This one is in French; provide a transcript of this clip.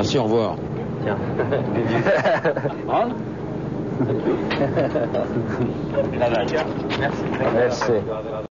Merci, au revoir. Tiens. Merci. Merci.